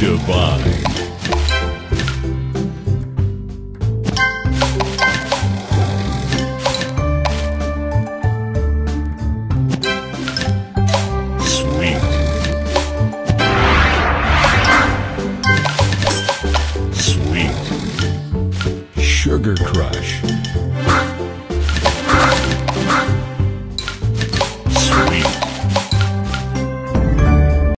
Divine. Sweet. Sweet. Sugar Crush.